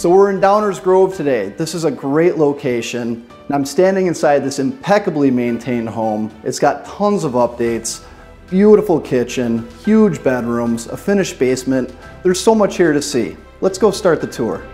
So we're in Downers Grove today. This is a great location. And I'm standing inside this impeccably maintained home. It's got tons of updates, beautiful kitchen, huge bedrooms, a finished basement. There's so much here to see. Let's go start the tour.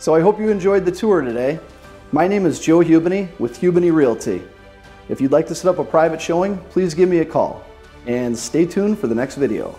So I hope you enjoyed the tour today. My name is Joe Hubeny with Hubeny Realty. If you'd like to set up a private showing, please give me a call and stay tuned for the next video.